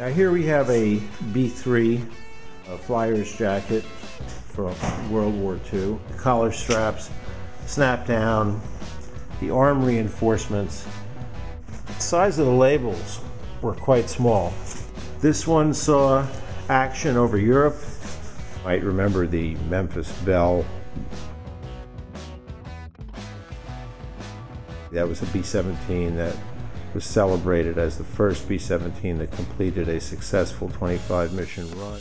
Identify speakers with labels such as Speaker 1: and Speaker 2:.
Speaker 1: Now here we have a B-3 a Flyers jacket from World War II. The collar straps snap down, the arm reinforcements. The size of the labels were quite small. This one saw action over Europe. You might remember the Memphis Belle. That was a B-17 that was celebrated as the first B-17 that completed a successful 25 mission run.